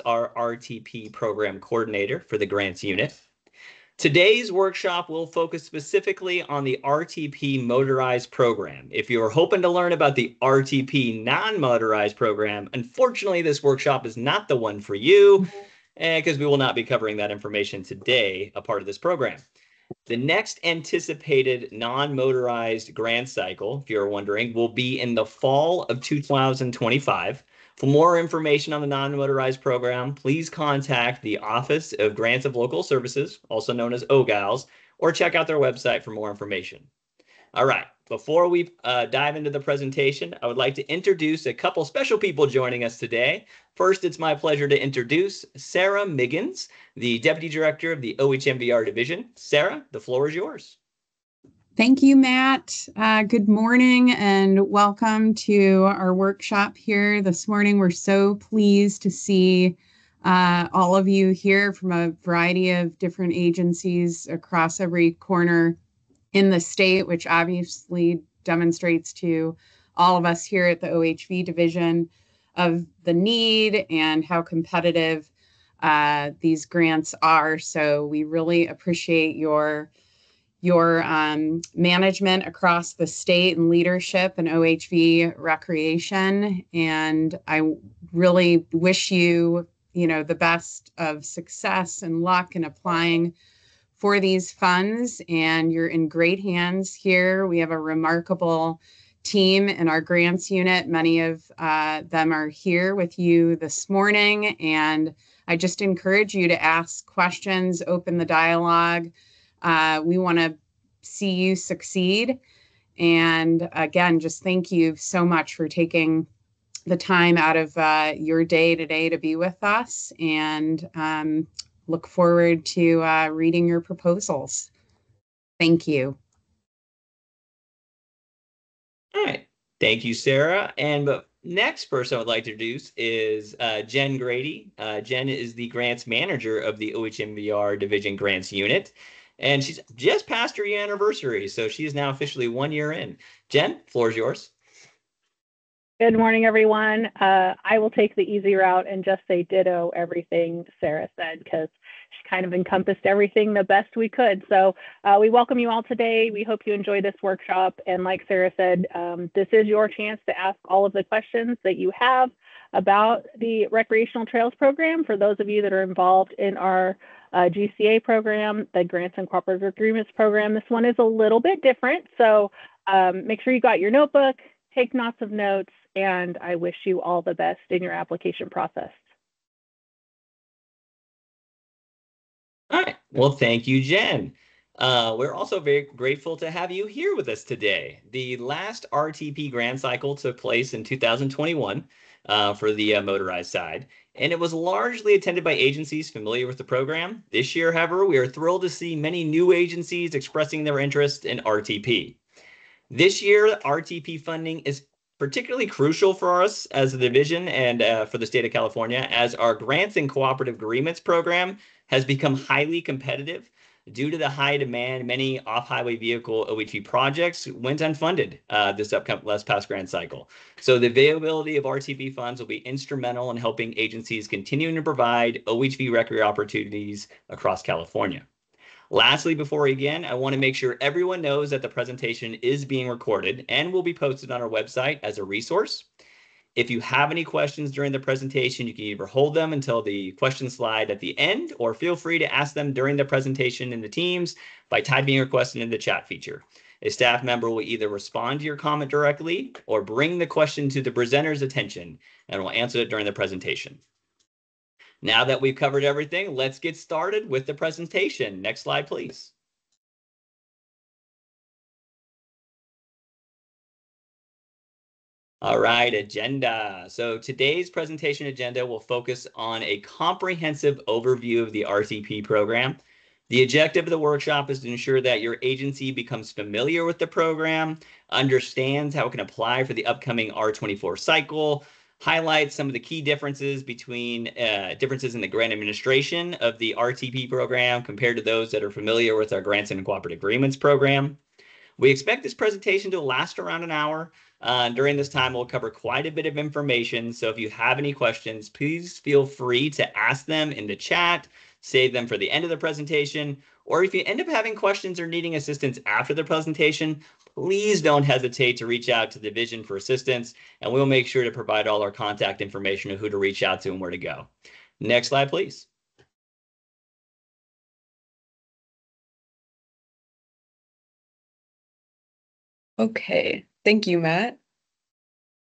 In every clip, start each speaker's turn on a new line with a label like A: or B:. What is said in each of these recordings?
A: our RTP program coordinator for the grants unit. Today's workshop will focus specifically on the RTP motorized program. If you're hoping to learn about the RTP non-motorized program, unfortunately, this workshop is not the one for you eh, because we will not be covering that information today, a part of this program. The next anticipated non-motorized grant cycle, if you're wondering, will be in the fall of 2025. For more information on the non-motorized program, please contact the Office of Grants of Local Services, also known as OGALS, or check out their website for more information. All right, before we uh, dive into the presentation, I would like to introduce a couple special people joining us today. First, it's my pleasure to introduce Sarah Miggins, the Deputy Director of the OHMVR Division. Sarah, the floor is yours.
B: Thank you, Matt. Uh, good morning and welcome to our workshop here this morning. We're so pleased to see uh, all of you here from a variety of different agencies across every corner in the state, which obviously demonstrates to all of us here at the OHV division of the need and how competitive uh, these grants are. So we really appreciate your your um, management across the state and leadership and OHV recreation. And I really wish you, you know, the best of success and luck in applying for these funds. And you're in great hands here. We have a remarkable team in our grants unit. Many of uh, them are here with you this morning. And I just encourage you to ask questions, open the dialogue. Uh, we want to see you succeed. And again, just thank you so much for taking the time out of uh, your day today to be with us. And um, look forward to uh, reading your proposals. Thank you.
A: All right. Thank you, Sarah. And the next person I would like to introduce is uh, Jen Grady. Uh, Jen is the grants manager of the OHMVR Division Grants Unit. And she's just past her anniversary. So she is now officially one year in. Jen, floor is yours.
C: Good morning, everyone. Uh, I will take the easy route and just say ditto everything Sarah said because she kind of encompassed everything the best we could. So uh, we welcome you all today. We hope you enjoy this workshop. And like Sarah said, um, this is your chance to ask all of the questions that you have about the Recreational Trails Program for those of you that are involved in our uh, GCA program, the Grants and Cooperative Agreements program. This one is a little bit different. So um, make sure you got your notebook, take lots of notes, and I wish you all the best in your application process.
A: All right. Well, thank you, Jen. Uh, we're also very grateful to have you here with us today. The last RTP grant cycle took place in 2021 uh, for the uh, motorized side, and it was largely attended by agencies familiar with the program. This year, however, we are thrilled to see many new agencies expressing their interest in RTP. This year, RTP funding is particularly crucial for us as a division and uh, for the state of California, as our grants and cooperative agreements program has become highly competitive. Due to the high demand, many off-highway vehicle OHV projects went unfunded uh, this upcoming last past grant cycle. So the availability of RTP funds will be instrumental in helping agencies continuing to provide OHV record opportunities across California. Lastly, before we begin, I want to make sure everyone knows that the presentation is being recorded and will be posted on our website as a resource. If you have any questions during the presentation, you can either hold them until the question slide at the end, or feel free to ask them during the presentation in the Teams by typing your question in the chat feature. A staff member will either respond to your comment directly or bring the question to the presenter's attention and will answer it during the presentation. Now that we've covered everything, let's get started with the presentation. Next slide, please. All right, agenda. So today's presentation agenda will focus on a comprehensive overview of the RTP program. The objective of the workshop is to ensure that your agency becomes familiar with the program, understands how it can apply for the upcoming R24 cycle, highlights some of the key differences between uh, differences in the grant administration of the RTP program compared to those that are familiar with our grants and cooperative agreements program We expect this presentation to last around an hour. Uh, during this time, we'll cover quite a bit of information. So if you have any questions, please feel free to ask them in the chat, save them for the end of the presentation, or if you end up having questions or needing assistance after the presentation, please don't hesitate to reach out to the division for assistance, and we'll make sure to provide all our contact information of who to reach out to and where to go. Next slide, please.
D: Okay, thank you, Matt.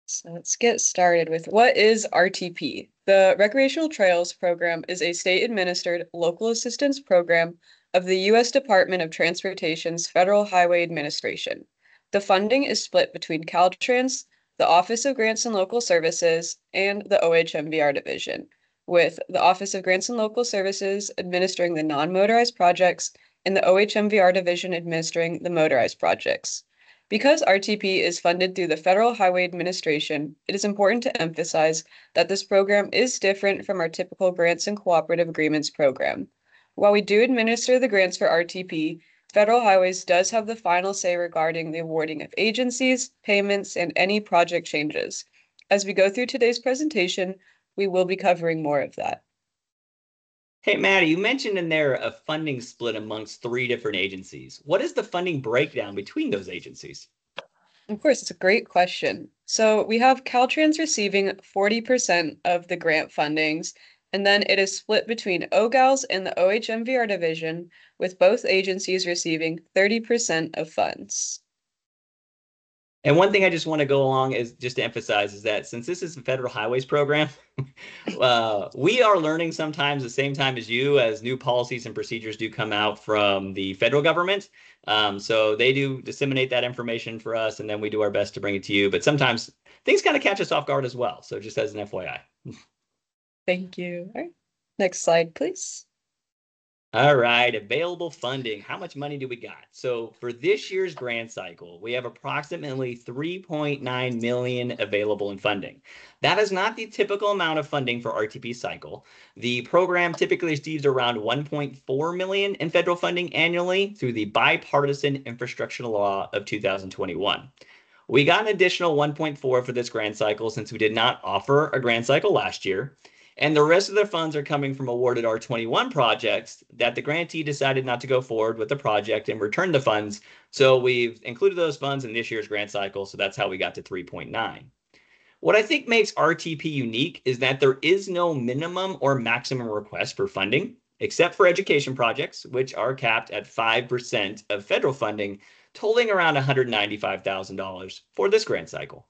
D: So let's get started with what is RTP? The Recreational Trails Program is a state administered local assistance program of the U.S. Department of Transportation's Federal Highway Administration. The funding is split between Caltrans, the Office of Grants and Local Services, and the OHMVR Division, with the Office of Grants and Local Services administering the non motorized projects and the OHMVR Division administering the motorized projects. Because RTP is funded through the Federal Highway Administration, it is important to emphasize that this program is different from our typical grants and cooperative agreements program. While we do administer the grants for RTP, Federal Highways does have the final say regarding the awarding of agencies, payments, and any project changes. As we go through today's presentation, we will be covering more of that.
A: Hey, Maddie, you mentioned in there a funding split amongst three different agencies. What is the funding breakdown between those agencies?
D: Of course, it's a great question. So we have Caltrans receiving 40% of the grant fundings, and then it is split between OGALS and the OHMVR division, with both agencies receiving 30% of funds.
A: And one thing I just want to go along is just to emphasize is that since this is a federal highways program, uh, we are learning sometimes the same time as you as new policies and procedures do come out from the federal government. Um, so they do disseminate that information for us, and then we do our best to bring it to you. But sometimes things kind of catch us off guard as well. So just as an FYI.
D: Thank you. All right. Next slide, please.
A: All right, available funding. How much money do we got? So for this year's grant cycle, we have approximately 3.9 million available in funding. That is not the typical amount of funding for RTP cycle. The program typically receives around 1.4 million in federal funding annually through the bipartisan infrastructure law of 2021. We got an additional 1.4 for this grant cycle since we did not offer a grant cycle last year. And the rest of the funds are coming from awarded R21 projects that the grantee decided not to go forward with the project and return the funds. So we've included those funds in this year's grant cycle. So that's how we got to 3.9. What I think makes RTP unique is that there is no minimum or maximum request for funding, except for education projects, which are capped at 5% of federal funding, totaling around $195,000 for this grant cycle.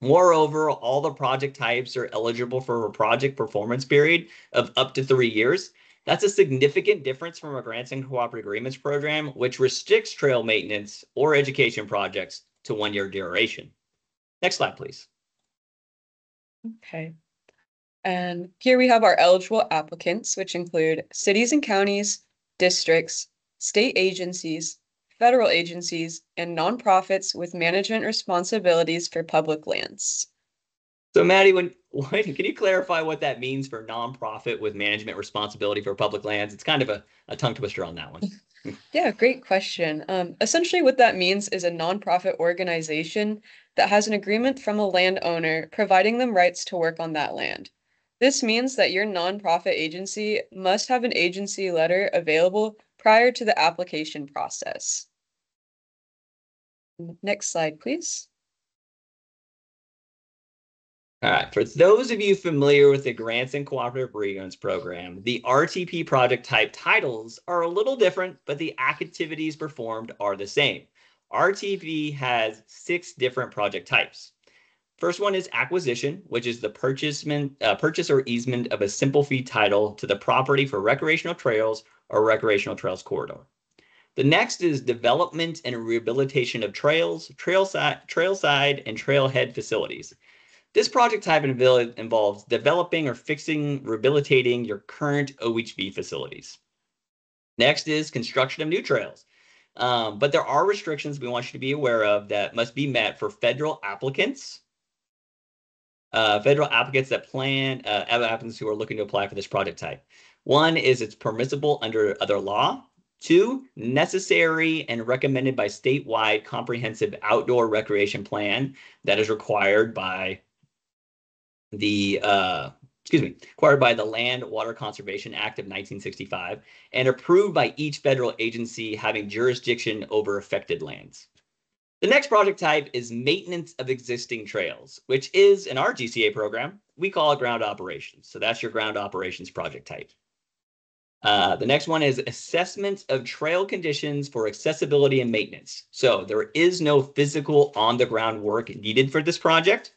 A: Moreover, all the project types are eligible for a project performance period of up to three years. That's a significant difference from a grants and cooperative agreements program, which restricts trail maintenance or education projects to one year duration. Next slide, please.
D: Okay. And here we have our eligible applicants, which include cities and counties, districts, state agencies, federal agencies, and nonprofits with management responsibilities for public lands.
A: So, Maddie, when, when can you clarify what that means for nonprofit with management responsibility for public lands? It's kind of a, a tongue twister on that one.
D: yeah, great question. Um, essentially, what that means is a nonprofit organization that has an agreement from a landowner providing them rights to work on that land. This means that your nonprofit agency must have an agency letter available prior to the application process. Next slide, please.
A: All right, for those of you familiar with the Grants and Cooperative Agreements program, the RTP project type titles are a little different, but the activities performed are the same. RTP has six different project types. First one is acquisition, which is the uh, purchase or easement of a simple fee title to the property for recreational trails or recreational trails corridor. The next is development and rehabilitation of trails, trail side, trail side, and trailhead facilities. This project type involves developing or fixing, rehabilitating your current OHV facilities. Next is construction of new trails. Um, but there are restrictions we want you to be aware of that must be met for federal applicants. Uh, federal applicants that plan, uh, applicants who are looking to apply for this project type. One is it's permissible under other law. Two, necessary and recommended by statewide comprehensive outdoor recreation plan that is required by the uh, excuse me, required by the Land Water Conservation Act of 1965 and approved by each federal agency having jurisdiction over affected lands. The next project type is maintenance of existing trails, which is in our GCA program, we call it ground operations. So that's your ground operations project type. Uh, the next one is assessment of trail conditions for accessibility and maintenance. So there is no physical on the ground work needed for this project.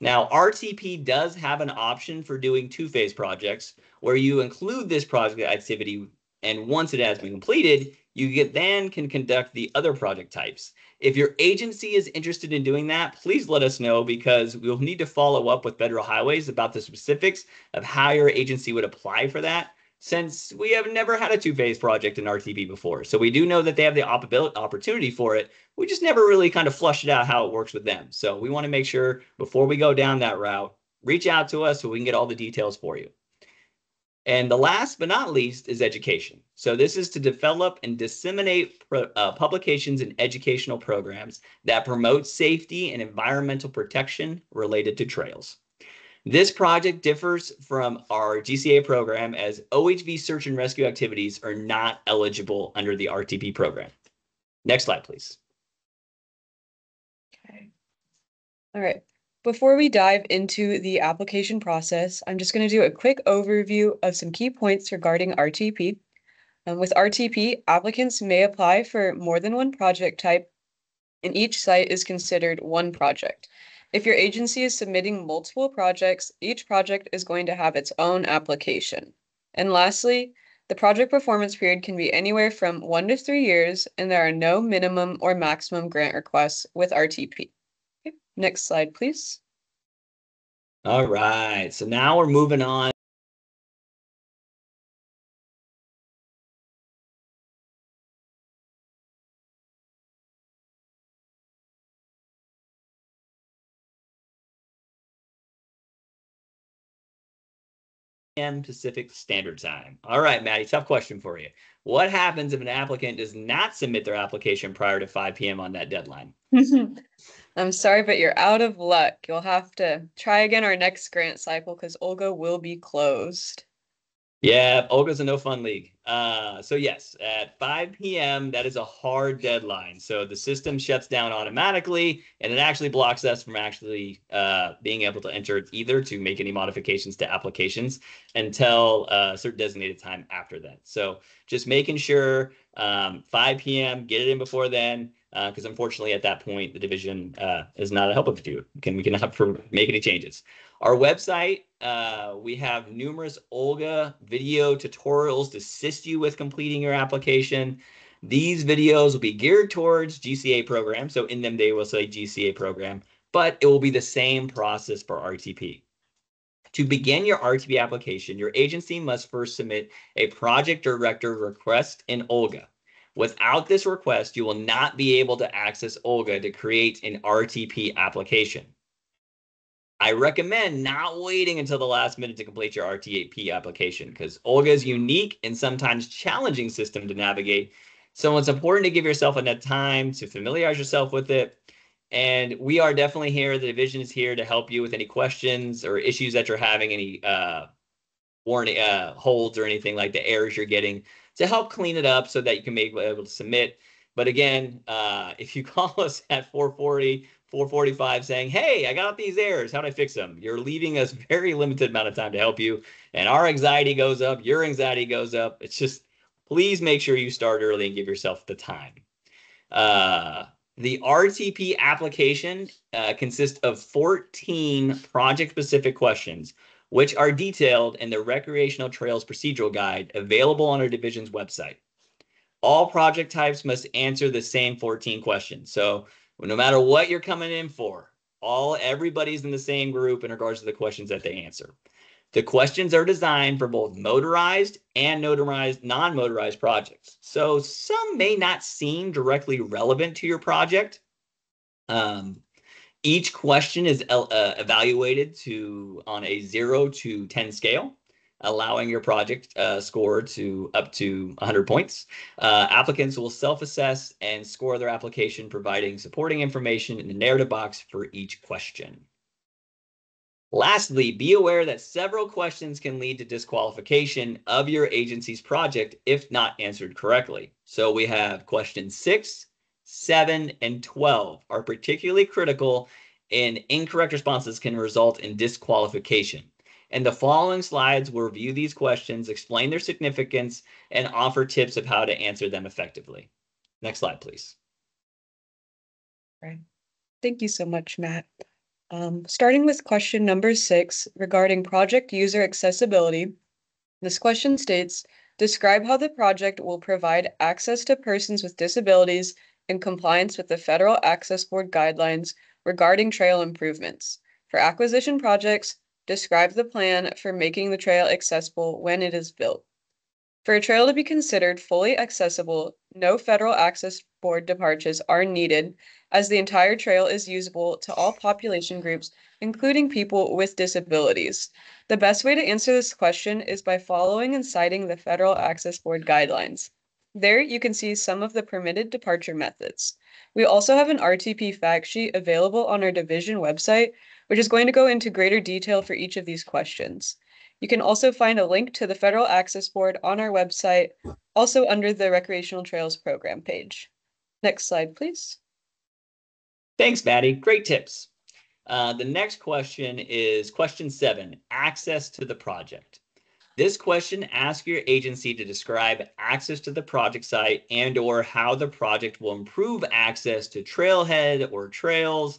A: Now, RTP does have an option for doing two-phase projects where you include this project activity, and once it has been completed, you get then can conduct the other project types. If your agency is interested in doing that, please let us know because we'll need to follow up with Federal Highways about the specifics of how your agency would apply for that since we have never had a two-phase project in RTP before. So we do know that they have the opportunity for it. We just never really kind of flushed it out how it works with them. So we want to make sure before we go down that route, reach out to us so we can get all the details for you. And the last but not least is education. So this is to develop and disseminate uh, publications and educational programs that promote safety and environmental protection related to trails. This project differs from our GCA program as OHV search and rescue activities are not eligible under the RTP program. Next slide, please.
D: Okay. All right. Before we dive into the application process, I'm just going to do a quick overview of some key points regarding RTP. Um, with RTP, applicants may apply for more than one project type, and each site is considered one project. If your agency is submitting multiple projects, each project is going to have its own application. And lastly, the project performance period can be anywhere from one to three years, and there are no minimum or maximum grant requests with RTP. Okay, next slide, please.
A: All right, so now we're moving on p.m. Pacific Standard Time. All right, Maddie, tough question for you. What happens if an applicant does not submit their application prior to 5 p.m. on that deadline?
D: I'm sorry, but you're out of luck. You'll have to try again our next grant cycle because Olga will be closed.
A: Yeah, Olga's a no fun league. Uh, so yes, at 5 p.m., that is a hard deadline. So the system shuts down automatically, and it actually blocks us from actually uh, being able to enter either to make any modifications to applications until a certain designated time after that. So just making sure um, 5 p.m., get it in before then, because uh, unfortunately at that point the division uh, is not a help of you. Can we cannot make any changes. Our website, uh, we have numerous Olga video tutorials to assist you with completing your application. These videos will be geared towards GCA program. So in them, they will say GCA program, but it will be the same process for RTP. To begin your RTP application, your agency must first submit a project director request in Olga. Without this request, you will not be able to access Olga to create an RTP application. I recommend not waiting until the last minute to complete your RTP application because Olga is unique and sometimes challenging system to navigate. So it's important to give yourself enough time to familiarize yourself with it. And we are definitely here. The division is here to help you with any questions or issues that you're having, any uh, warning uh, holds or anything like the errors you're getting to help clean it up so that you can be able to submit. But again, uh, if you call us at 440 445 saying, Hey, I got these errors. How do I fix them? You're leaving us very limited amount of time to help you. And our anxiety goes up, your anxiety goes up. It's just please make sure you start early and give yourself the time. Uh, the RTP application uh, consists of 14 project specific questions, which are detailed in the Recreational Trails Procedural Guide available on our division's website. All project types must answer the same 14 questions. So no matter what you're coming in for, all everybody's in the same group in regards to the questions that they answer. The questions are designed for both motorized and notarized, non-motorized projects. So some may not seem directly relevant to your project. Um, each question is uh, evaluated to on a zero to 10 scale. Allowing your project uh, score to up to 100 points. Uh, applicants will self-assess and score their application, providing supporting information in the narrative box for each question. Lastly, be aware that several questions can lead to disqualification of your agency's project if not answered correctly. So we have question six, seven, and 12 are particularly critical and incorrect responses can result in disqualification. And the following slides will review these questions, explain their significance, and offer tips of how to answer them effectively. Next slide, please.
D: Right. Thank you so much, Matt. Um, starting with question number six regarding project user accessibility. This question states, describe how the project will provide access to persons with disabilities in compliance with the Federal Access Board guidelines regarding trail improvements. For acquisition projects, describe the plan for making the trail accessible when it is built. For a trail to be considered fully accessible, no Federal Access Board departures are needed as the entire trail is usable to all population groups, including people with disabilities. The best way to answer this question is by following and citing the Federal Access Board guidelines. There you can see some of the permitted departure methods. We also have an RTP fact sheet available on our division website, which is going to go into greater detail for each of these questions. You can also find a link to the Federal Access Board on our website, also under the Recreational Trails Program page. Next slide, please.
A: Thanks, Maddie. Great tips. Uh, the next question is question seven, access to the project. This question asks your agency to describe access to the project site and or how the project will improve access to trailhead or trails.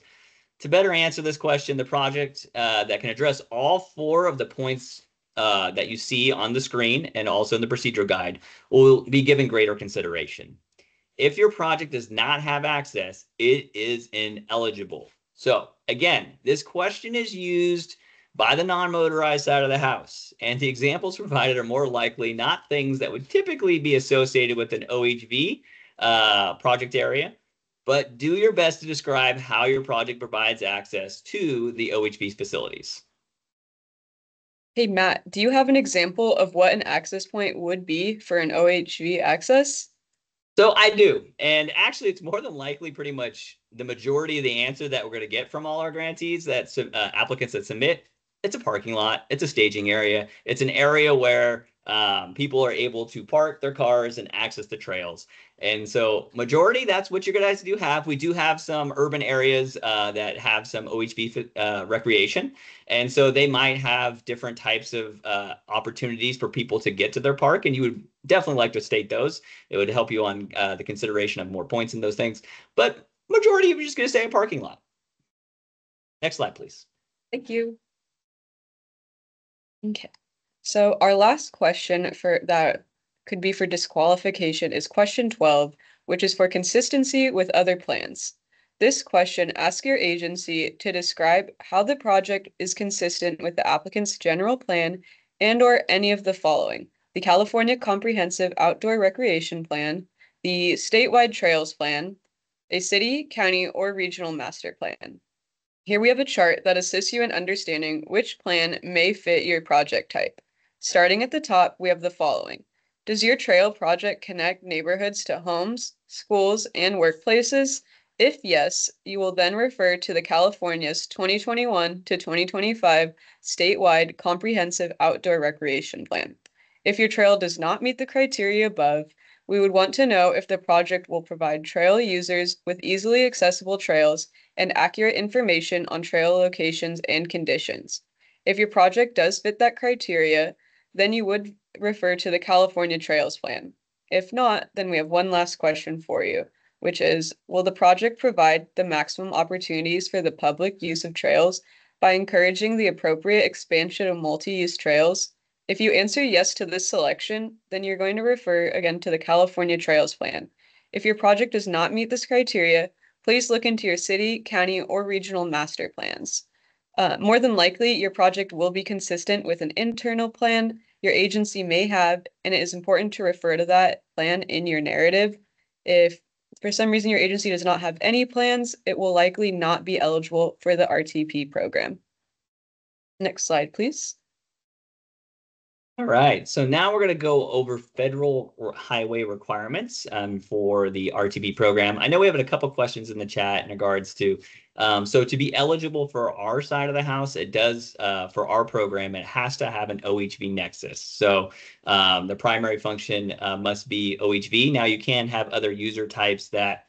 A: To better answer this question, the project uh, that can address all four of the points uh, that you see on the screen and also in the procedural guide will be given greater consideration. If your project does not have access, it is ineligible. So again, this question is used by the non-motorized side of the house, and the examples provided are more likely not things that would typically be associated with an OHV uh, project area, but do your best to describe how your project provides access to the OHV facilities.
D: Hey, Matt, do you have an example of what an access point would be for an OHV access?
A: So I do. And actually, it's more than likely pretty much the majority of the answer that we're going to get from all our grantees that uh, applicants that submit. It's a parking lot. It's a staging area. It's an area where um, people are able to park their cars and access the trails. And so majority, that's what you guys do have. We do have some urban areas uh, that have some OHV uh, recreation. And so they might have different types of uh, opportunities for people to get to their park. And you would definitely like to state those. It would help you on uh, the consideration of more points in those things. But majority of you just going to stay a parking lot. Next slide, please.
D: Thank you. Okay. So our last question for that could be for disqualification is question 12, which is for consistency with other plans. This question asks your agency to describe how the project is consistent with the applicant's general plan and or any of the following. The California Comprehensive Outdoor Recreation Plan, the Statewide Trails Plan, a city, county, or regional master plan. Here we have a chart that assists you in understanding which plan may fit your project type. Starting at the top, we have the following. Does your trail project connect neighborhoods to homes, schools, and workplaces? If yes, you will then refer to the California's 2021 to 2025 statewide comprehensive outdoor recreation plan. If your trail does not meet the criteria above, we would want to know if the project will provide trail users with easily accessible trails and accurate information on trail locations and conditions. If your project does fit that criteria, then you would refer to the California Trails Plan. If not, then we have one last question for you, which is, will the project provide the maximum opportunities for the public use of trails by encouraging the appropriate expansion of multi-use trails? If you answer yes to this selection, then you're going to refer again to the California Trails Plan. If your project does not meet this criteria, please look into your city, county, or regional master plans. Uh, more than likely, your project will be consistent with an internal plan your agency may have, and it is important to refer to that plan in your narrative. If for some reason your agency does not have any plans, it will likely not be eligible for the RTP program. Next slide, please.
A: All right, so now we're going to go over federal highway requirements um, for the RTP program. I know we have a couple questions in the chat in regards to, um, so to be eligible for our side of the house, it does, uh, for our program, it has to have an OHV nexus. So um, the primary function uh, must be OHV. Now you can have other user types that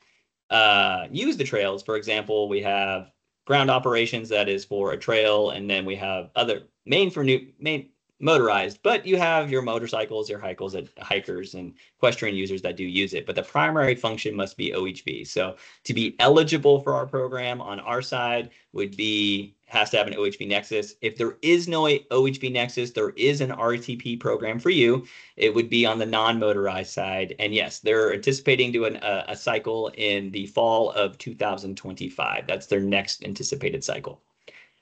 A: uh, use the trails. For example, we have ground operations that is for a trail, and then we have other main for new main motorized, but you have your motorcycles, your hikers, hikers and equestrian users that do use it. But the primary function must be OHV. So to be eligible for our program on our side would be has to have an OHV nexus. If there is no OHV nexus, there is an RTP program for you. It would be on the non-motorized side. And yes, they're anticipating doing a, a cycle in the fall of 2025. That's their next anticipated cycle.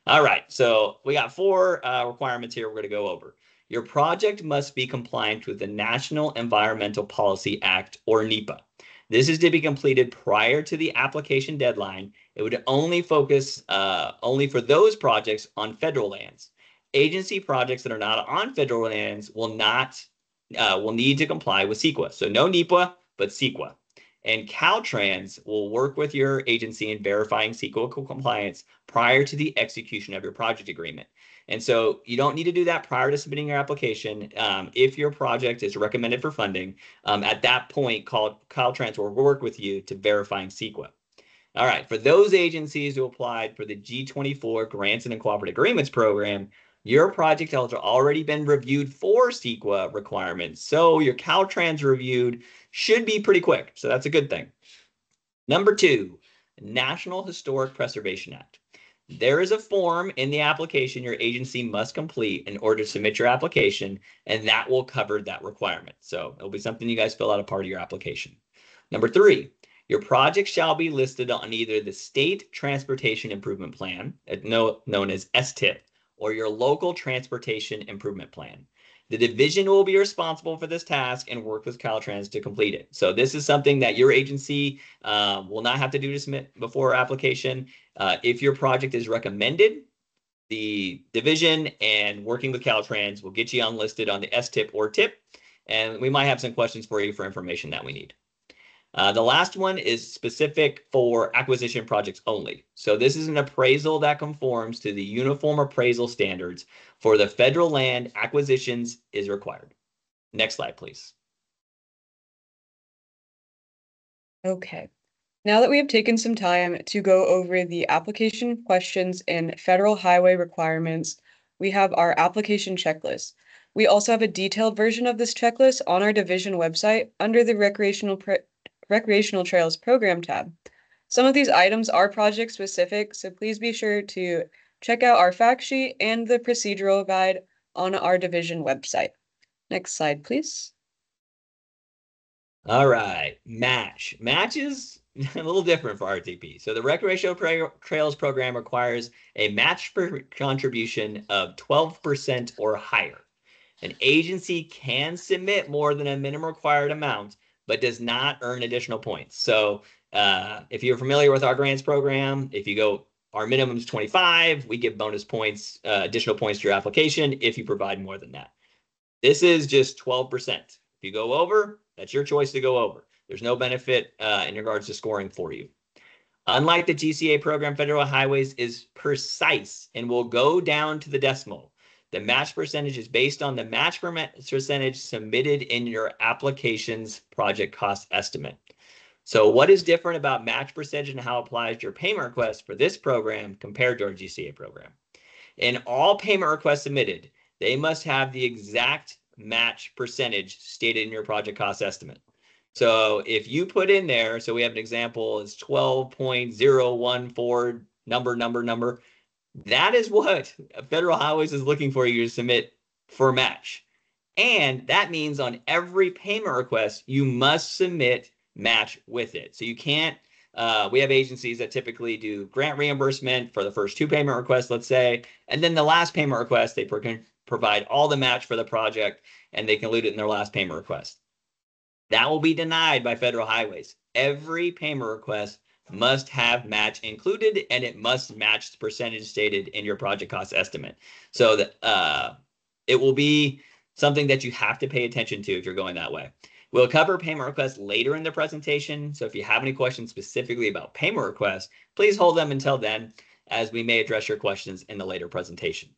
A: All right, so we got four uh, requirements here we're going to go over. Your project must be compliant with the National Environmental Policy Act, or NEPA. This is to be completed prior to the application deadline. It would only focus uh, only for those projects on federal lands. Agency projects that are not on federal lands will not uh, will need to comply with CEQA. So no NEPA, but CEQA. And Caltrans will work with your agency in verifying CEQA compliance prior to the execution of your project agreement. And so you don't need to do that prior to submitting your application. Um, if your project is recommended for funding, um, at that point, call, Caltrans will work with you to verifying CEQA. All right, for those agencies who applied for the G24 Grants and Cooperative Agreements Program, your project has already been reviewed for CEQA requirements. So your Caltrans reviewed should be pretty quick. So that's a good thing. Number two, National Historic Preservation Act. There is a form in the application your agency must complete in order to submit your application, and that will cover that requirement. So it'll be something you guys fill out a part of your application. Number three, your project shall be listed on either the State Transportation Improvement Plan, uh, known as STIP, or your local transportation improvement plan. The division will be responsible for this task and work with Caltrans to complete it. So this is something that your agency uh, will not have to do to submit before application. Uh, if your project is recommended, the division and working with Caltrans will get you unlisted on the STIP or TIP, and we might have some questions for you for information that we need. Uh, the last one is specific for acquisition projects only. So this is an appraisal that conforms to the uniform appraisal standards for the federal land acquisitions is required. Next slide, please.
D: Okay. Now that we have taken some time to go over the application questions and federal highway requirements, we have our application checklist. We also have a detailed version of this checklist on our division website under the recreational Recreational Trails Program tab. Some of these items are project specific, so please be sure to check out our fact sheet and the procedural guide on our division website. Next slide, please.
A: All right, match. Match is a little different for RTP. So the Recreational Trails Program requires a match per contribution of 12% or higher. An agency can submit more than a minimum required amount, but does not earn additional points. So uh, if you're familiar with our grants program, if you go, our minimum is 25, we give bonus points, uh, additional points to your application if you provide more than that. This is just 12%. If you go over, that's your choice to go over. There's no benefit uh, in regards to scoring for you. Unlike the GCA program, Federal Highways is precise and will go down to the decimal. The match percentage is based on the match percentage submitted in your application's project cost estimate. So what is different about match percentage and how it applies to your payment request for this program compared to our GCA program? In all payment requests submitted, they must have the exact match percentage stated in your project cost estimate. So if you put in there, so we have an example, is 12.014 number, number, number. That is what Federal Highways is looking for you to submit for match. And that means on every payment request, you must submit match with it. So you can't, uh, we have agencies that typically do grant reimbursement for the first two payment requests, let's say, and then the last payment request, they pro- provide all the match for the project and they can include it in their last payment request. That will be denied by Federal Highways. Every payment request must have match included and it must match the percentage stated in your project cost estimate. So that uh, it will be something that you have to pay attention to if you're going that way. We'll cover payment requests later in the presentation. So if you have any questions specifically about payment requests, please hold them until then as we may address your questions in the later presentation.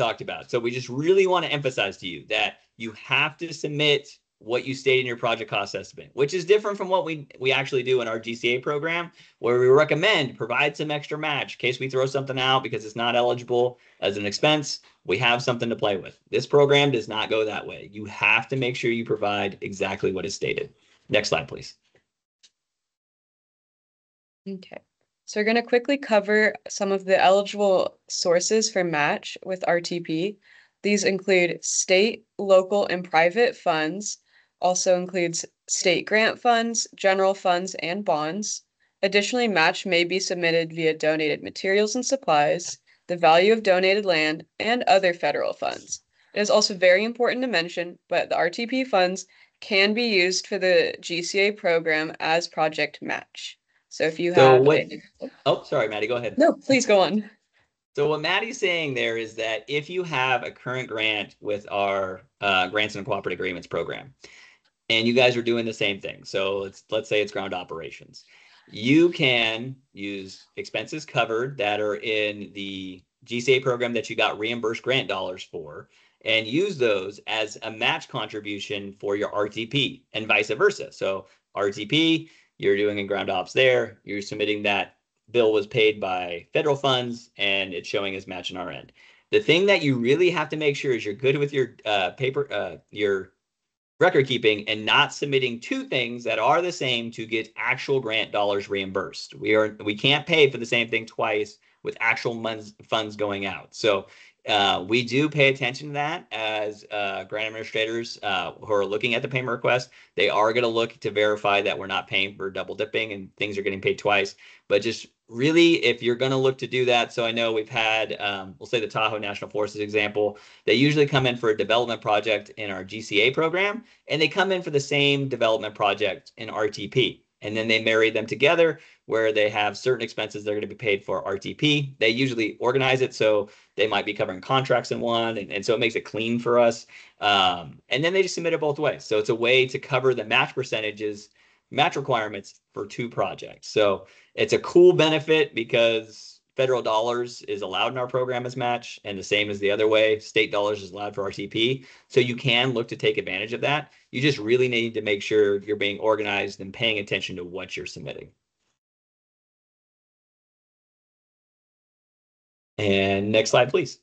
A: Talked about. So we just really want to emphasize to you that you have to submit what you state in your project cost estimate, which is different from what we we actually do in our GCA program, where we recommend provide some extra match in case we throw something out because it's not eligible as an expense. We have something to play with. This program does not go that way. You have to make sure you provide exactly what is stated. Next slide, please.
D: Okay. So we're going to quickly cover some of the eligible sources for match with RTP. These include state, local, and private funds, also includes state grant funds, general funds, and bonds. Additionally, match may be submitted via donated materials and supplies, the value of donated land, and other federal funds. It is also very important to mention, but the RTP funds can be used for the GCA program as project match. So if you so have. What,
A: oh, sorry, Maddie, go ahead.
D: No, please go on.
A: So what Maddie's saying there is that if you have a current grant with our uh, grants and cooperative agreements program, and you guys are doing the same thing, so let's let's say it's ground operations, you can use expenses covered that are in the GCA program that you got reimbursed grant dollars for, and use those as a match contribution for your RTP, and vice versa. So RTP, you're doing in ground ops there, you're submitting that bill was paid by federal funds and it's showing as match on our end. The thing that you really have to make sure is you're good with your uh, paper, uh, your record keeping and not submitting two things that are the same to get actual grant dollars reimbursed. We are we can't pay for the same thing twice with actual funds going out. So uh, we do pay attention to that as uh, grant administrators uh, who are looking at the payment request. They are going to look to verify that we're not paying for double dipping and things are getting paid twice. But just really, if you're going to look to do that, so I know we've had, um, we'll say the Tahoe National Forest's example, they usually come in for a development project in our GCA program, and they come in for the same development project in RTP and then they marry them together where they have certain expenses they're going to be paid for RTP. They usually organize it so they might be covering contracts in one, and, and so it makes it clean for us. Um, and then they just submit it both ways. So it's a way to cover the match percentages, match requirements for two projects. So it's a cool benefit because federal dollars is allowed in our program as match, and the same as the other way, state dollars is allowed for RTP. So you can look to take advantage of that. You just really need to make sure you're being organized and paying attention to what you're submitting. And next slide, please.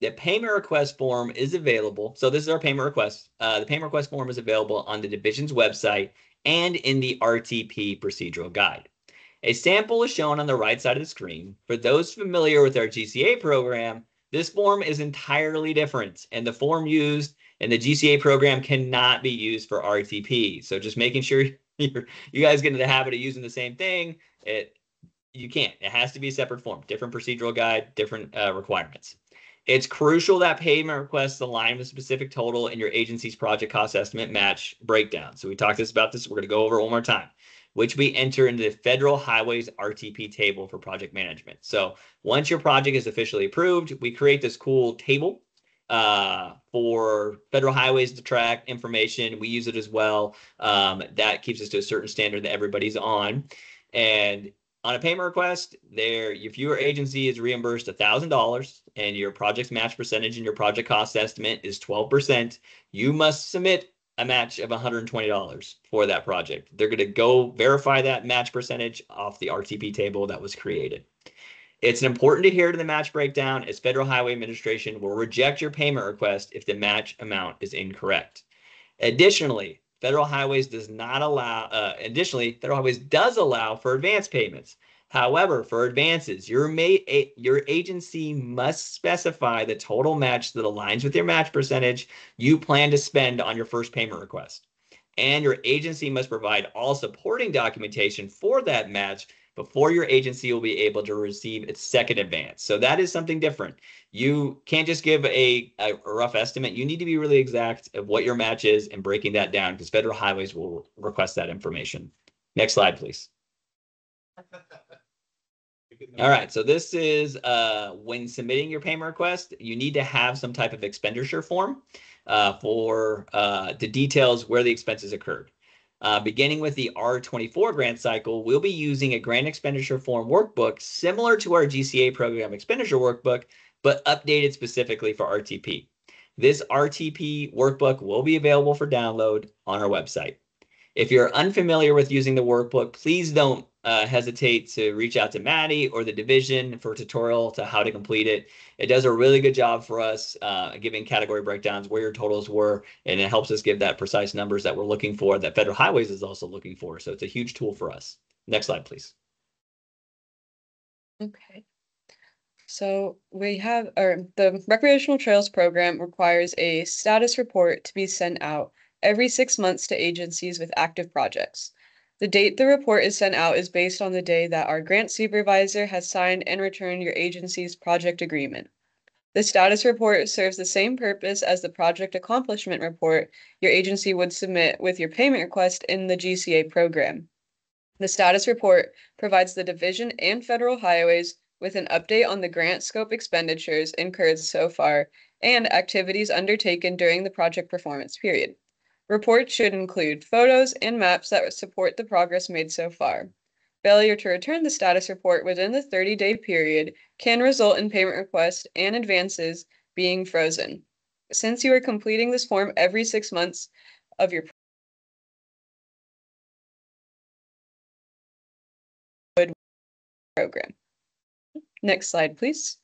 A: The payment request form is available. So this is our payment request. Uh, the payment request form is available on the division's website and in the RTP procedural guide. A sample is shown on the right side of the screen. For those familiar with our GCA program, this form is entirely different, and the form used in the GCA program cannot be used for RTP. So just making sure you guys get into the habit of using the same thing, it you can't. It has to be a separate form, different procedural guide, different uh, requirements. It's crucial that payment requests align with specific total in your agency's project cost estimate match breakdown. So we talked this about this. We're going to go over one more time, which we enter into the Federal Highways RTP table for project management. So once your project is officially approved, we create this cool table uh, for federal highways to track information. We use it as well. Um, that keeps us to a certain standard that everybody's on. And on a payment request, there, if your agency is reimbursed $1,000 and your project's match percentage and your project cost estimate is 12%, you must submit a match of $120 for that project. They're going to go verify that match percentage off the RTP table that was created. It's important to adhere to the match breakdown as Federal Highway Administration will reject your payment request if the match amount is incorrect. Additionally, Federal Highways does not allow, uh, additionally, Federal Highways does allow for advance payments. However, for advances, your, a, your agency must specify the total match that aligns with your match percentage you plan to spend on your first payment request. And your agency must provide all supporting documentation for that match before your agency will be able to receive its second advance. So that is something different. You can't just give a, a rough estimate. You need to be really exact of what your match is and breaking that down because federal highways will request that information. Next slide, please. All right, so this is uh, when submitting your payment request, you need to have some type of expenditure form uh, for uh, the details where the expenses occurred. Uh, beginning with the R24 grant cycle, we'll be using a grant expenditure form workbook similar to our GCA program expenditure workbook, but updated specifically for RTP. This RTP workbook will be available for download on our website. If you're unfamiliar with using the workbook, please don't uh, hesitate to reach out to Maddie or the division for a tutorial to how to complete it. It does a really good job for us uh, giving category breakdowns where your totals were, and it helps us give that precise numbers that we're looking for that Federal Highways is also looking for. So it's a huge tool for us. Next slide, please.
D: Okay. So we have, or the recreational trails program requires a status report to be sent out every six months to agencies with active projects. The date the report is sent out is based on the day that our grant supervisor has signed and returned your agency's project agreement. The status report serves the same purpose as the project accomplishment report your agency would submit with your payment request in the GCA program. The status report provides the division and federal highways with an update on the grant scope expenditures incurred so far and activities undertaken during the project performance period. Reports should include photos and maps that support the progress made so far. Failure to return the status report within the 30 day period can result in payment requests and advances being frozen. Since you are completing this form every six months of your program. Next slide, please.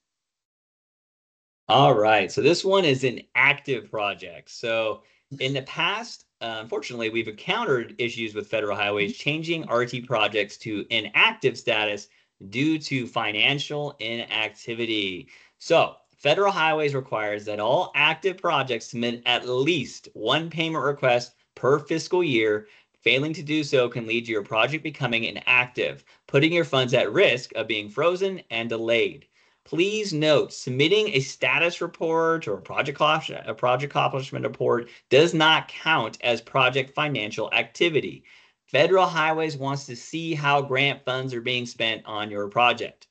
A: All right, so this one is an active project. So in the past, uh, unfortunately, we've encountered issues with federal highways changing RT projects to inactive status due to financial inactivity. So, federal highways requires that all active projects submit at least one payment request per fiscal year. Failing to do so can lead to your project becoming inactive, putting your funds at risk of being frozen and delayed. Please note, submitting a status report or a project, a project accomplishment report does not count as project financial activity. Federal Highways wants to see how grant funds are being spent on your project.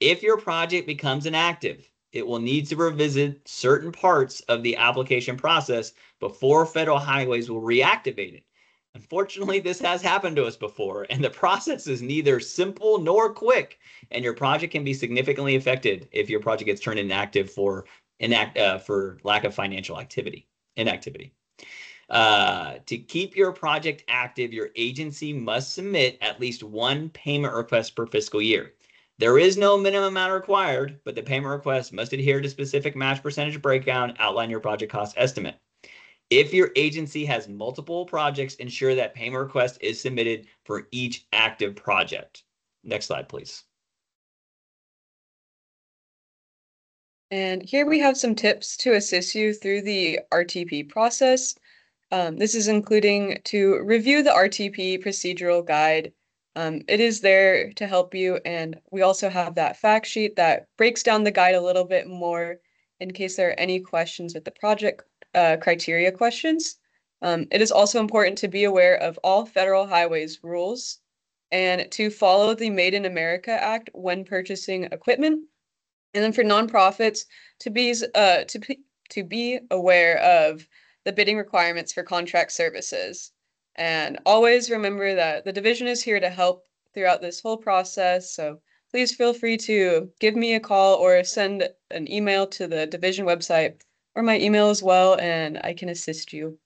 A: If your project becomes inactive, it will need to revisit certain parts of the application process before Federal Highways will reactivate it. Unfortunately, this has happened to us before, and the process is neither simple nor quick, and your project can be significantly affected if your project gets turned inactive for inact uh, for lack of financial activity inactivity. Uh, to keep your project active, your agency must submit at least one payment request per fiscal year. There is no minimum amount required, but the payment request must adhere to specific match percentage breakdown, outline your project cost estimate. If your agency has multiple projects, ensure that payment request is submitted for each active project. Next slide, please.
D: And here we have some tips to assist you through the RTP process. Um, this is including to review the RTP procedural guide. Um, it is there to help you, and we also have that fact sheet that breaks down the guide a little bit more in case there are any questions with the project uh, criteria questions. Um, it is also important to be aware of all federal highways rules and to follow the Made in America Act when purchasing equipment. And then for nonprofits to be uh, to to be aware of the bidding requirements for contract services. And always remember that the division is here to help throughout this whole process. So please feel free to give me a call or send an email to the division website or my email as well, and I can assist you.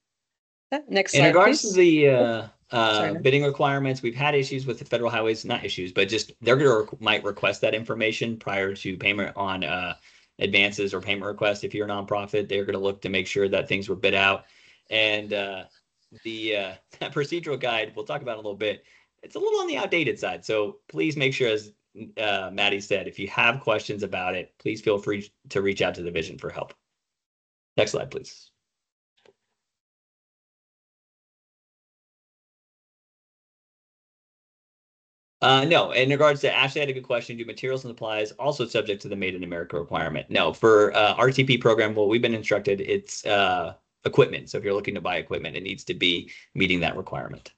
D: Next slide,
A: In regards
D: please.
A: to the uh, uh, bidding requirements, we've had issues with the federal highways, not issues, but just they're gonna requ- might request that information prior to payment on uh, advances or payment requests. If you're a nonprofit, they're gonna look to make sure that things were bid out. And uh, the uh, procedural guide, we'll talk about a little bit. It's a little on the outdated side, so please make sure, as uh, Maddie said, if you have questions about it, please feel free to reach out to the division for help. Next slide, please. Uh, no, in regards to Ashley had a good question. Do materials and supplies also subject to the Made in America requirement? No, for uh, RTP program, what we've been instructed, it's uh, equipment. So if you're looking to buy equipment, it needs to be meeting that requirement.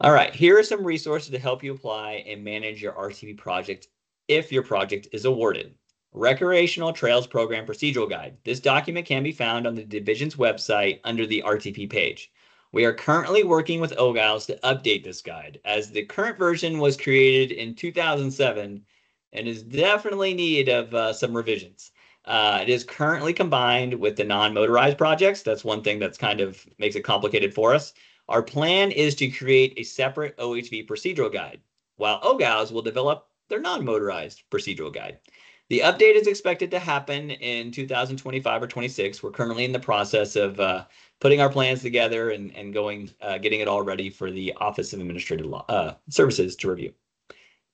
A: All right, here are some resources to help you apply and manage your RTP project if your project is awarded. Recreational Trails Program Procedural Guide. This document can be found on the division's website under the RTP page. We are currently working with OGALS to update this guide as the current version was created in 2007 and is definitely in need of uh, some revisions. Uh, it is currently combined with the non-motorized projects. That's one thing that's kind of makes it complicated for us. Our plan is to create a separate OHV procedural guide, while OGALS will develop their non-motorized procedural guide. The update is expected to happen in 2025 or 26. We're currently in the process of uh, putting our plans together and, and going, uh, getting it all ready for the Office of Administrative Law, uh, Services to review.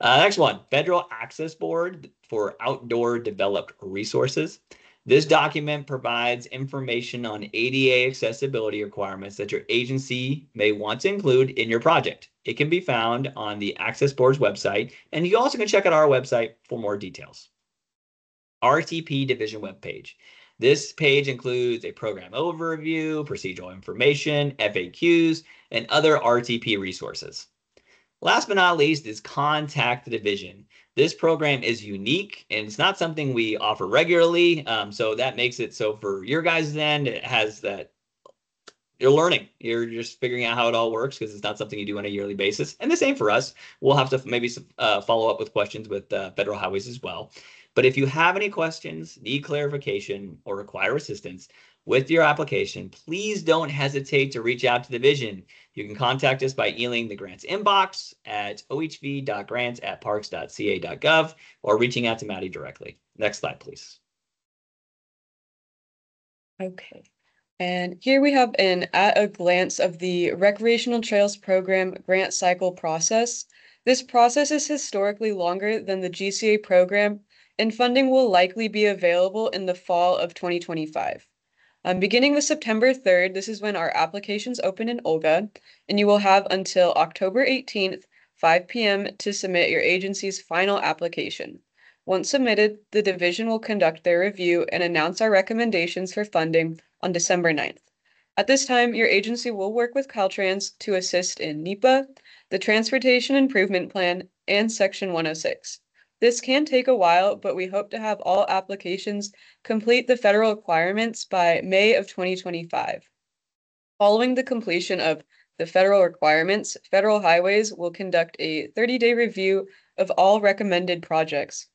A: Uh, next one, Federal Access Board for Outdoor Developed Resources. This document provides information on ADA accessibility requirements that your agency may want to include in your project. It can be found on the Access Board's website, and you also can check out our website for more details. RTP Division webpage. This page includes a program overview, procedural information, FAQs, and other RTP resources. Last but not least is Contact the Division. This program is unique and it's not something we offer regularly. Um, so that makes it so for your guys' end, it has that you're learning. You're just figuring out how it all works because it's not something you do on a yearly basis. And the same for us. We'll have to maybe uh, follow up with questions with uh, federal highways as well. But if you have any questions, need clarification, or require assistance with your application, please don't hesitate to reach out to the division. You can contact us by emailing the grants inbox at ohv.grants at parks.ca.gov or reaching out to Maddie directly. Next slide, please.
D: Okay. And here we have an at a glance of the Recreational Trails Program grant cycle process. This process is historically longer than the GCA program and funding will likely be available in the fall of 2025. Um, beginning with September 3rd, this is when our applications open in Olga, and you will have until October 18th, 5 p.m. to submit your agency's final application. Once submitted, the division will conduct their review and announce our recommendations for funding on December 9th. At this time, your agency will work with Caltrans to assist in NEPA, the Transportation Improvement Plan, and Section 106. This can take a while, but we hope to have all applications complete the federal requirements by May of 2025. Following the completion of the federal requirements, Federal Highways will conduct a 30-day review of all recommended projects.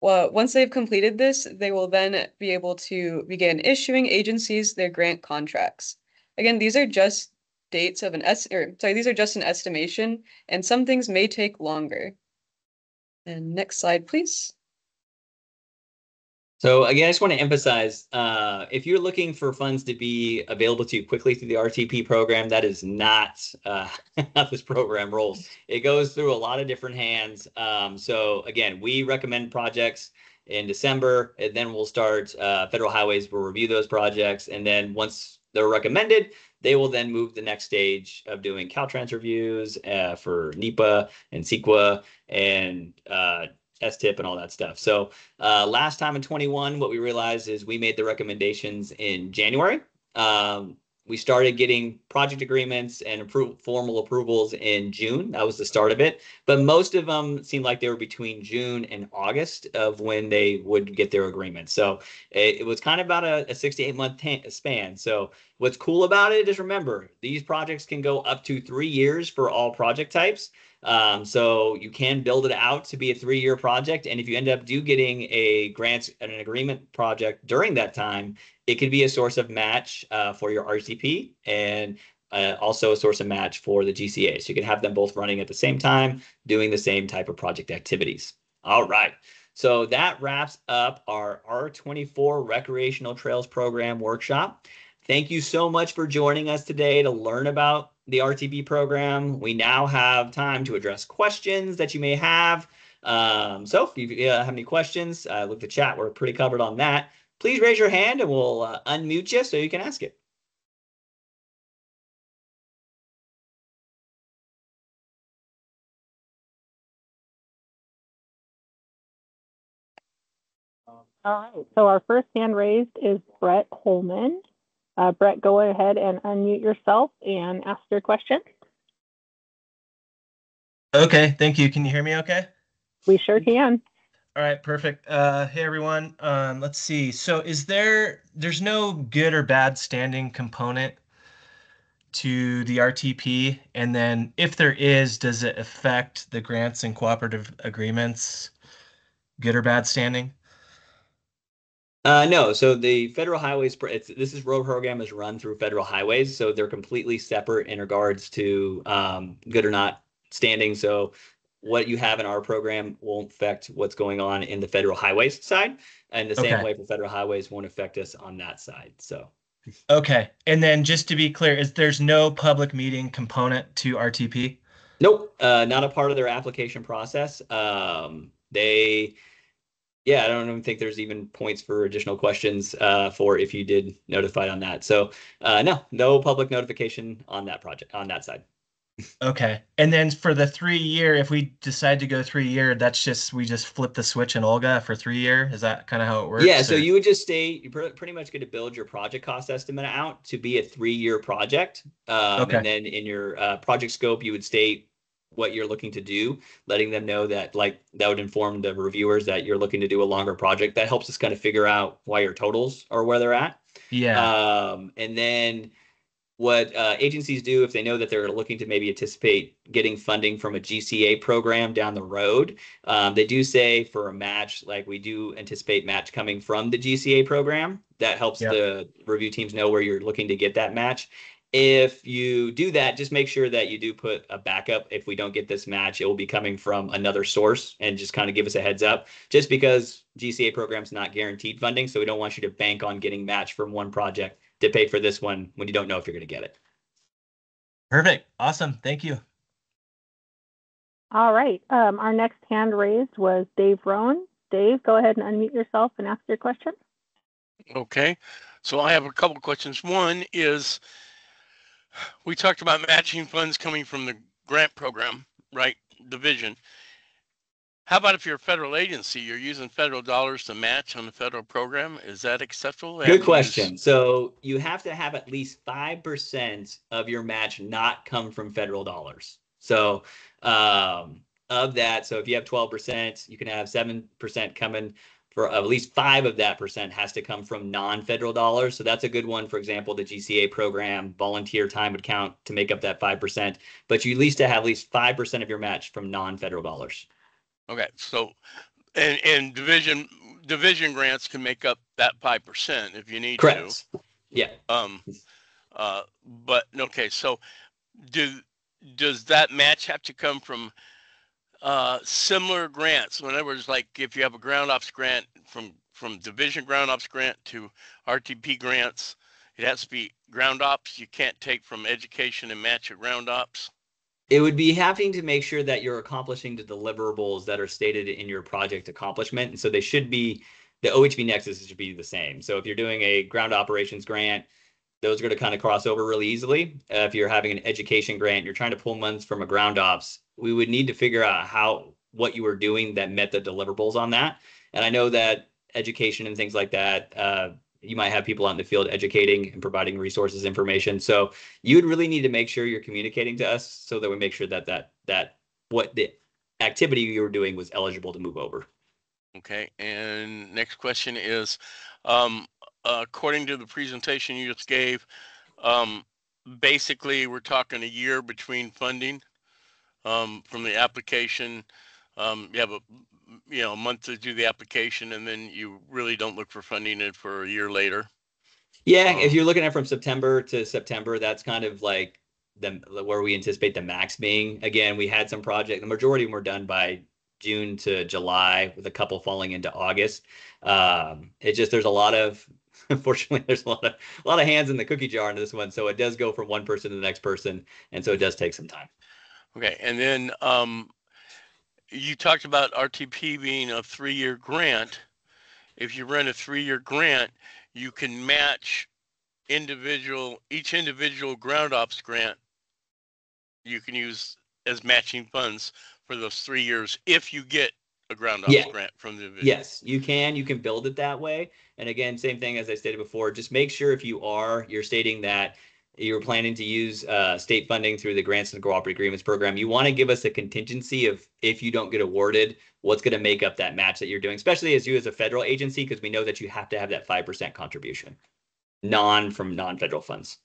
D: Well, once they've completed this, they will then be able to begin issuing agencies their grant contracts. Again, these are just dates of an es or sorry, these are just an estimation, and some things may take longer. And next slide, please.
A: So again, I just want to emphasize, uh, if you're looking for funds to be available to you quickly through the RTP program, that is not uh, how this program rolls. It goes through a lot of different hands. Um, so again, we recommend projects in December, and then we'll start uh, federal highways. We'll review those projects, and then once they're recommended, they will then move the next stage of doing Caltrans reviews uh, for NEPA and CEQA and uh, STIP and all that stuff. So uh, last time in 21, what we realized is we made the recommendations in January. Um, we started getting project agreements and appro- formal approvals in June. That was the start of it. But most of them seemed like they were between June and August of when they would get their agreement. So it, it was kind of about a, a six to eight month t- span. So what's cool about it is remember, these projects can go up to three years for all project types. Um, so you can build it out to be a three-year project. And if you end up do getting a grant and an agreement project during that time, it could be a source of match uh, for your RTP and uh, also a source of match for the GCA. So you can have them both running at the same time, doing the same type of project activities. All right. So that wraps up our R24 Recreational Trails Program workshop. Thank you so much for joining us today to learn about the RTP program. We now have time to address questions that you may have. Um, so if you uh, have any questions, uh, look the chat. We're pretty covered on that. Please raise your hand and we'll uh, unmute you so you can ask it.
C: All right. So our first hand raised is Brett Holman. Uh, Brett, go ahead and unmute yourself and ask your question.
E: Okay, thank you. Can you hear me okay?
C: We sure can.
E: All right, perfect. Uh, hey everyone. Um, let's see. So is there there's no good or bad standing component to the RTP? And then if there is, does it affect the grants and cooperative agreements? Good or bad standing?
A: Uh, no, so the federal highways, it's, this is road program is run through federal highways, so they're completely separate in regards to um, good or not standing. So what you have in our program won't affect what's going on in the federal highways side, and the same
E: Okay.
A: way for federal highways won't affect us on that side. So
E: Okay. And then just to be clear, is there's no public meeting component to RTP?
A: Nope, uh, not a part of their application process. Um, they, yeah, I don't even think there's even points for additional questions uh, for if you did notify on that. So, uh, no, no public notification on that project on that side.
E: Okay. And then for the three year, if we decide to go three year, that's just we just flip the switch in Olga for three year. Is that kind of how it works?
A: Yeah, so
E: or-
A: you would just stay, you pr- pretty much get to build your project cost estimate out to be a three-year project. Um,
E: Okay.
A: And then in your uh, project scope, you would state what you're looking to do, letting them know that like that would inform the reviewers that you're looking to do a longer project. That helps us kind of figure out why your totals are where they're at.
E: yeah.
A: Um, and then what uh, agencies do if they know that they're looking to maybe anticipate getting funding from a GCA program down the road, um, they do say for a match, like we do anticipate match coming from the GCA program. That helps
E: Yep.
A: the review teams know where you're looking to get that match. If you do that, just make sure that you do put a backup. If we don't get this match, it will be coming from another source and just kind of give us a heads up. Just because GCA program's not guaranteed funding, so we don't want you to bank on getting match from one project to pay for this one when you don't know if you're going to get it.
E: Perfect. Awesome. Thank you.
C: All right. Um, our next hand raised was Dave Roan. Dave, go ahead and unmute yourself and ask your question.
F: Okay, so I have a couple questions. One is, we talked about matching funds coming from the grant program, right, division. How about if you're a federal agency, you're using federal dollars to match on the federal program? Is that acceptable?
A: Good question. So you have to have at least 5% of your match not come from federal dollars. So um, of that, so if you have 12%, you can have 7% coming for at least five of that percent has to come from non-federal dollars. So that's a good one. For example, the GCA program, volunteer time would count to make up that 5%, but you at least to have at least 5% of your match from non-federal dollars.
F: Okay, so, and, and division, division grants can make up that five percent if you need to.
A: Correct. Yeah.
F: Um, uh, but, okay, so do, does that match have to come from uh, similar grants? In other words, like if you have a ground ops grant from, from division ground ops grant to RTP grants, it has to be ground ops. You can't take from education and match at ground ops.
A: It would be having to make sure that you're accomplishing the deliverables that are stated in your project accomplishment. And so they should be, the OHV Nexus should be the same. So if you're doing a ground operations grant, those are going to kind of cross over really easily. Uh, if you're having an education grant, you're trying to pull funds from a ground ops, we would need to figure out how, what you were doing that met the deliverables on that. And I know that education and things like that, uh, you might have people out in the field educating and providing resources, information. So you would really need to make sure you're communicating to us so that we make sure that that that what the activity you were doing was eligible to move over.
F: Okay, and next question is, um, according to the presentation you just gave, um, basically, we're talking a year between funding, um, from the application. Um, you have a, you know, a month to do the application and then you really don't look for funding it for a year later.
A: Yeah, if
F: Um,
A: you're looking at from September to September, that's kind of like the where we anticipate the max being. Again, we had some project, the majority of them were done by June to July, with a couple falling into August. Um, it just there's a lot of unfortunately there's a lot of a lot of hands in the cookie jar in this one, so it does go from one person to the next person, and so it does take some time.
F: Okay, and then, um, you talked about RTP being a three-year grant. If you run a three-year grant, you can match individual, each individual ground ops grant. You can use as matching funds for those three years if you get a ground
A: Yeah.
F: grant from the division.
A: Yes, you can. You can build it that way. And again, same thing as I stated before. Just make sure if you are, you're stating that you're planning to use uh, state funding through the grants and cooperative agreements program. You want to give us a contingency of if you don't get awarded, what's going to make up that match that you're doing, especially as you as a federal agency, because we know that you have to have that five percent contribution, non from non-federal funds.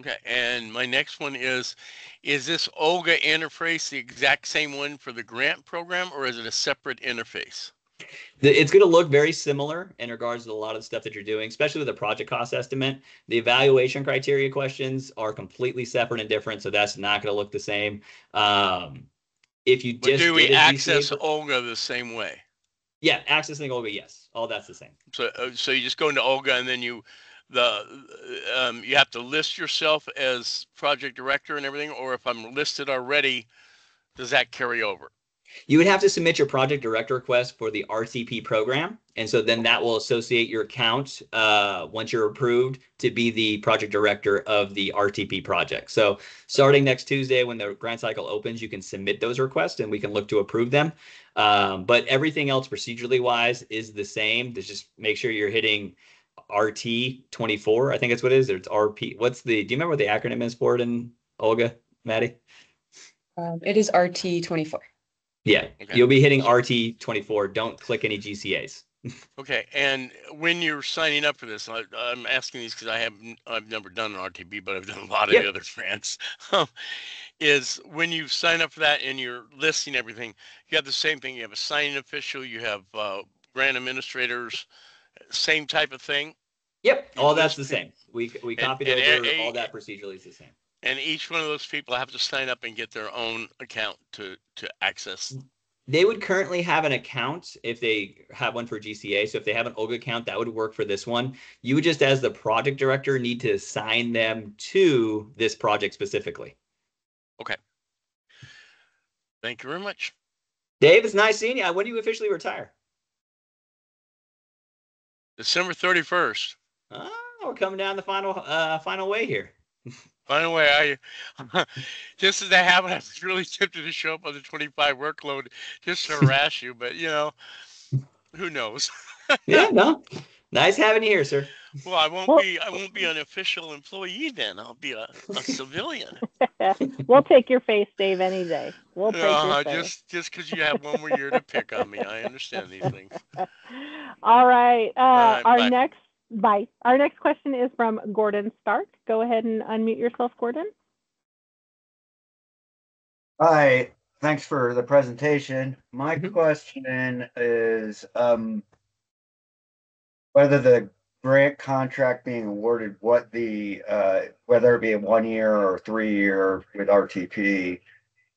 F: Okay, and my next one is, is this Olga interface the exact same one for the grant program or is it a separate interface?
A: It's going to look very similar in regards to a lot of the stuff that you're doing, especially with the project cost estimate. The evaluation criteria questions are completely separate and different, so that's not going to look the same. Um, if you
F: But do we
A: did a GCA
F: access Olga the same way?
A: yeah, accessing Olga, yes, all that's the same.
F: So, uh, so you just go into Olga and then you, the, um, you have to list yourself as project director and everything, or if I'm listed already, does that carry over?
A: You would have to submit your project director request for the RTP program, and so then that will associate your account uh, once you're approved to be the project director of the RTP project. So starting next Tuesday, when the grant cycle opens, you can submit those requests, and we can look to approve them. Um, but everything else procedurally wise is the same. Just make sure you're hitting RT 24. I think that's what it is. It's RP. What's the? Do you remember what the acronym is for it in Olga, Maddie?
D: Um, it is RT twenty-four.
A: Yeah,
F: Okay.
A: you'll be hitting RT 24. Don't click any GCAs.
F: Okay, and when you're signing up for this, I, I'm asking these because I have I've never done an RTP, but I've done a lot of
A: Yep.
F: the other grants. is when you sign up for that and you're listing everything, you have the same thing. You have a signing official, you have uh, grant administrators, same type of thing,
A: Yep, all that's the same. We we
F: And-
A: copied
F: and
A: over
F: a-
A: all that procedurally is the same.
F: and each one of those people have to sign up and get their own account to to access.
A: They would currently have an account if they have one for GCA. So if they have an Olga account, that would work for this one. You would just, as the project director, need to assign them to this project specifically. Okay.
F: Thank you very much.
A: Dave, it's nice seeing you. When do you officially retire?
F: December 31st.
A: Oh, we're coming down the final uh final way here.
F: The way, I just as that happened, I was really tempted to show up on the 25 workload just to harass you, but you know, who knows?
A: Yeah, no. Nice having you here, sir.
F: Well, I won't
C: Well-
F: be I won't be an official employee then. I'll be a, a civilian.
C: we'll take your face, Dave, any day. We'll take
F: Uh,
C: your face.
F: just just because you have one more year to pick on me, I understand these things.
C: All right. Uh,
F: right,
C: our
F: bye.
C: next bye. Our next question is from Gordon Stark. Go ahead and unmute yourself, Gordon.
G: Hi, thanks for the presentation. My
A: Mhm.
G: question is, um, whether the grant contract being awarded, what the, uh, whether it be a one year or three year with RTP,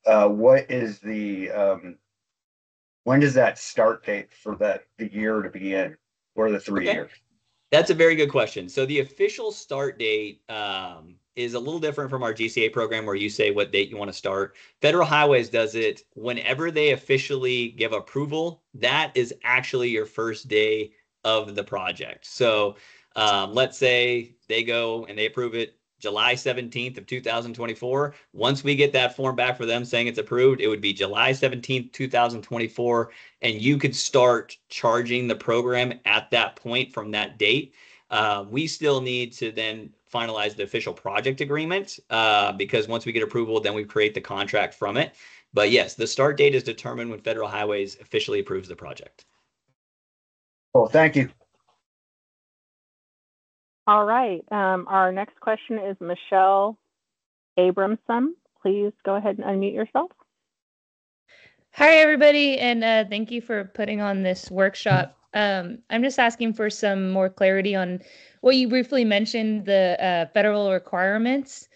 G: uh, what is the, um, when does that start date for that, the year to begin, or the three
A: Okay.
G: years?
A: That's a very good question. So the official start date um, is a little different from our GCA program where you say what date you want to start. Federal Highways does it whenever they officially give approval. That is actually your first day of the project. So um, let's say they go and they approve it July 17th of 2024. Once we get that form back for them saying it's approved, it would be July 17th, 2024 and you could start charging the program at that point from that date. Uh, we still need to then finalize the official project agreement uh, because once we get approval, then we create the contract from it. But yes, the start date is determined when Federal Highways officially approves the project.
G: Well, thank you.
C: All right. Um, our next question is Michelle Abramson. Please go ahead and unmute yourself.
H: Hi, everybody, and uh, thank you for putting on this workshop. Um, I'm just asking for some more clarity on what you briefly mentioned the uh, federal requirements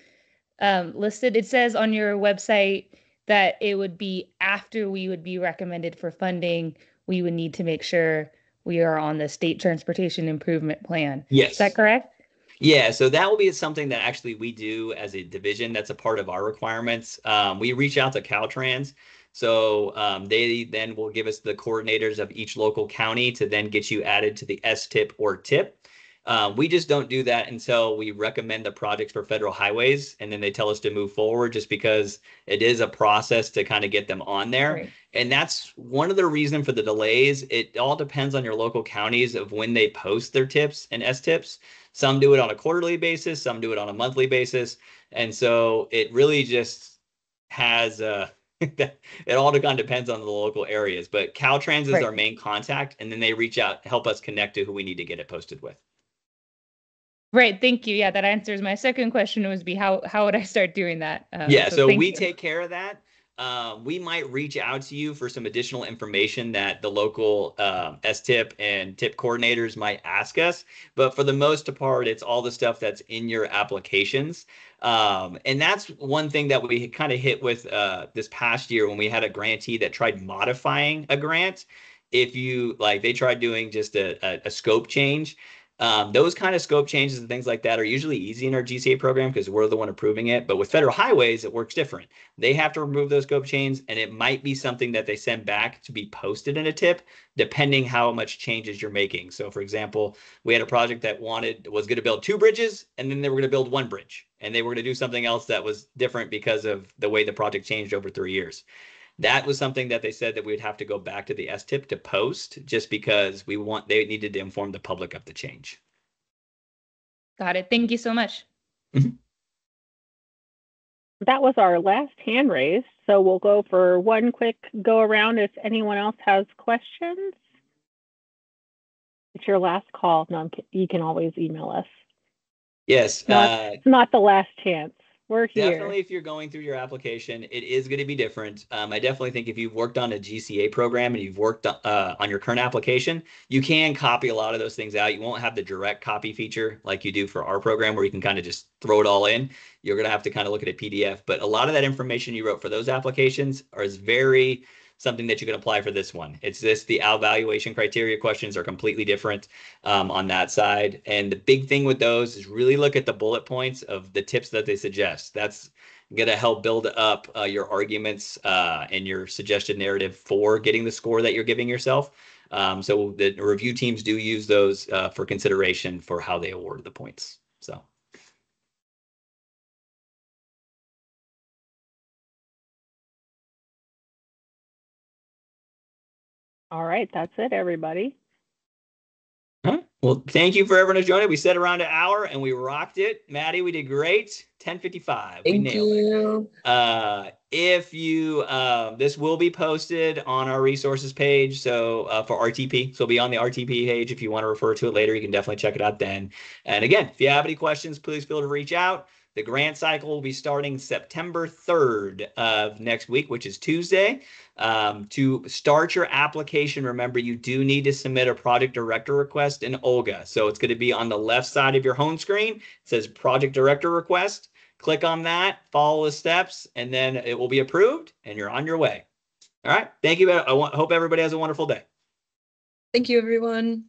H: um, listed. It says on your website that it would be after we would be recommended for funding, we would need to make sure we are on the state transportation improvement plan.
A: Yes.
H: Is that correct?
A: Yeah, so that will be something that actually we do as a division. That's a part of our requirements. Um, we reach out to Caltrans. So um, they then will give us the coordinators of each local county to then get you added to the STIP or tip. Um, we just don't do that until we recommend the projects for federal highways, and then they tell us to move forward. Just because it is a process to kind of get them on there,
H: Right.
A: And that's one of the reason for the delays. It all depends on your local counties of when they post their tips and STIPs. Some do it on a quarterly basis, some do it on a monthly basis, and so it really just has uh it all kind of depends on the local areas. But Caltrans is
H: Right.
A: our main contact, and then they reach out, help us connect to who we need to get it posted with.
H: Right. Thank you. Yeah, that answers my second question. Was be how how would I start doing that? Um,
A: yeah, so,
H: thank
A: we
H: you.
A: take care of that. Um, we might reach out to you for some additional information that the local um, STIP and TIP coordinators might ask us. But for the most part, it's all the stuff that's in your applications. Um, and that's one thing that we kind of hit with uh, this past year when we had a grantee that tried modifying a grant. If you like, they tried doing just a, a, a scope change. Um, those kind of scope changes and things like that are usually easy in our GCA program because we're the one approving it. But with federal highways, it works different. They have to remove those scope chains, and it might be something that they send back to be posted in a tip, depending how much changes you're making. So, for example, we had a project that wanted was going to build two bridges, and then they were going to build one bridge, and they were going to do something else that was different because of the way the project changed over three years. That was something that they said that we would have to go back to the STIP to post, just because we want they needed to inform the public of the change.
H: Got it. Thank you so much.
C: That was our last hand raise. so we'll go for one quick go around if anyone else has questions. It's your last call. No, you can always email us.
A: Yes,
C: Not-
A: uh,
C: It's not the last chance. We're here.
A: Definitely, if you're going through your application, it is going to be different. Um, I definitely think if you've worked on a GCA program and you've worked uh, on your current application, you can copy a lot of those things out. You won't have the direct copy feature like you do for our program, where you can kind of just throw it all in. You're going to have to kind of look at a PDF. But a lot of that information you wrote for those applications are very something that you can apply for this one. It's this the evaluation criteria questions are completely different um, on that side. And the big thing with those is really look at the bullet points of the tips that they suggest. That's going to help build up uh, your arguments uh, and your suggested narrative for getting the score that you're giving yourself. Um, so the review teams do use those uh, for consideration for how they award the points. So.
C: All right, that's it, everybody.
A: All right. Well, thank you for everyone who joined. We set around an hour and we rocked it. Maddie, we did great. 1055. we
D: Thank
A: nailed it. Uh, if you, uh, this will be posted on our resources page. So uh, for RTP, so it'll be on the RTP page. If you want to refer to it later, you can definitely check it out then. And again, if you have any questions, please feel free to reach out. The grant cycle will be starting September 3rd of next week, which is Tuesday. Um, to start your application, remember you do need to submit a project director request in Olga. So it's going to be on the left side of your home screen. It says project director request. Click on that, follow the steps, and then it will be approved and you're on your way. All right. Thank you. I hope everybody has a wonderful day.
D: Thank you, everyone.